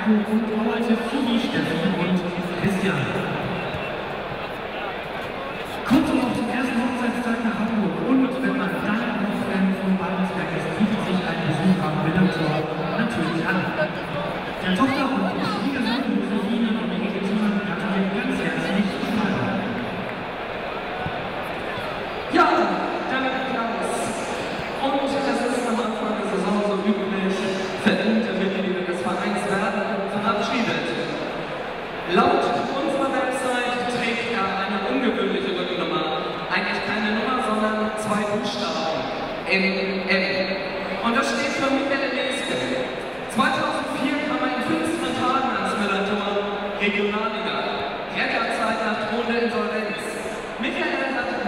Pfannkuchen, Torwarte Phoebe, Steffen und Christian.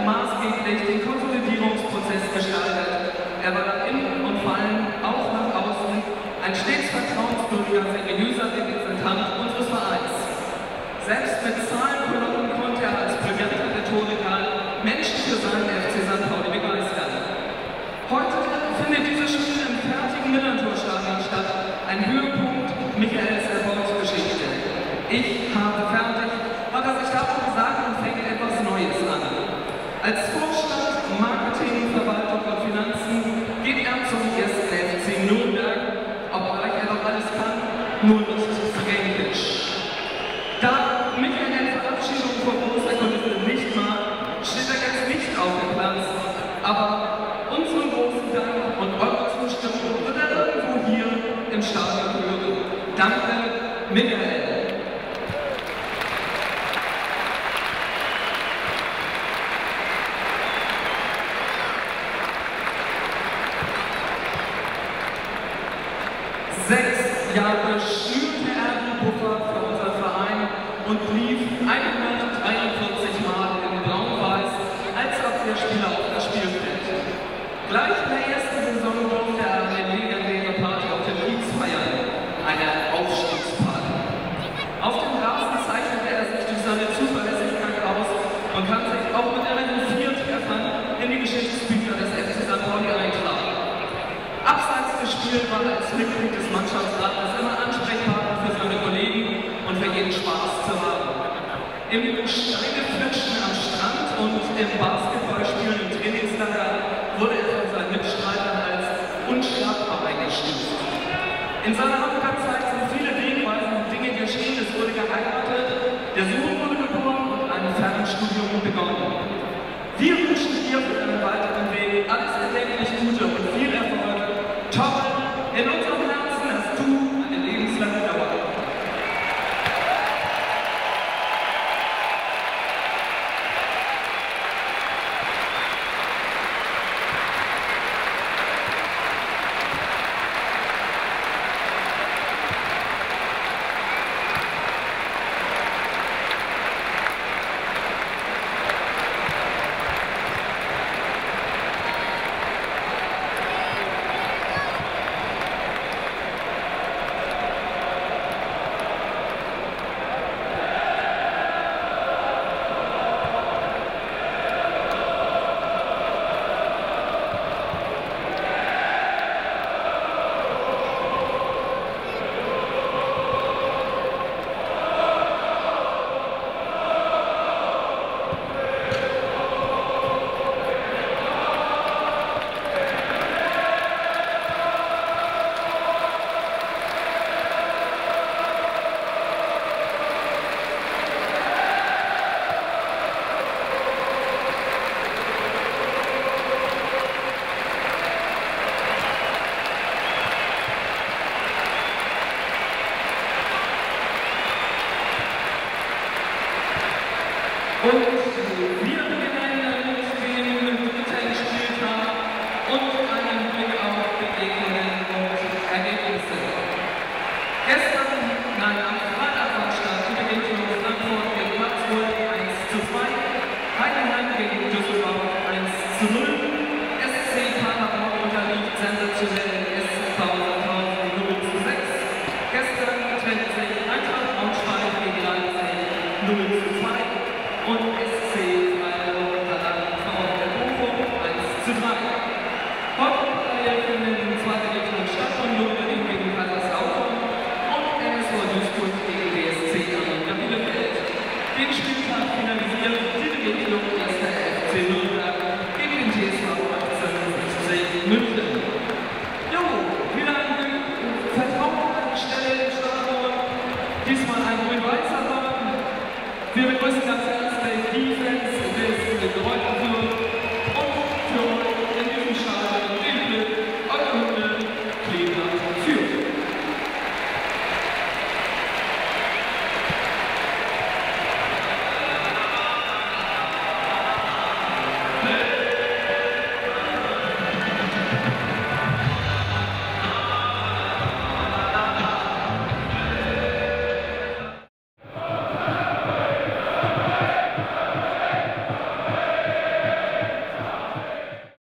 Maßgeblich den Konsolidierungsprozess gestaltet. Er war nach innen und vor allem auch nach außen ein stets vertrauenswürdiger, seriöser Repräsentant unseres Vereins. Selbst mit Zahlenkolonnen konnte er als brillanter Rhetoriker Menschen für seinen FC St. Pauli begeistern. Heute findet dieses Spiel im fertigen Millantor-Stadion statt, ein Höhepunkt Michaels Als Vorstand, Marketing, Verwaltung und Finanzen geht er zum ersten FC Nürnberg, obgleich er doch alles kann, nur nicht fränkisch. Da Michael Verabschiedung vor großer Kulisse nicht mag, steht er jetzt nicht auf dem Platz, aber unseren großen Dank und eure Zustimmung wird er irgendwo hier im Stadion hören. Danke, Michael. Sechs Jahre schnürte er die Puffer für unseren Verein und lief 143 Mal in Blau-Weiß als Abwehrspieler auf das Spielfeld. Gleich in der ersten Saison durfte er eine legendäre Party auf dem Kiez feiern, eine Aufstiegsparty. Auf dem Rasen zeichnete er sich durch seine Zuverlässigkeit aus und kann sich auch mit immerhin vier Treffern in die Geschichtsbücher des FC St. Pauli eintragen. Abseits er als Mitglied des Mannschaftsrates immer Ansprechpartner für seine Kollegen und für jeden Spaß zu haben. Im Steigeflitschen am Strand und im Basketballspielen im Trainingslager wurde er von seinen Mitstreitern als unschlagbar eingestuft. In seiner Hamburger-Zeit sind viele wegweisende Dinge geschehen. Es wurde geheiratet, der Sohn wurde geboren und ein Fernstudium begonnen. Wir wünschen dir für deinen weiteren Weg alles erdenklich Gute Thank you.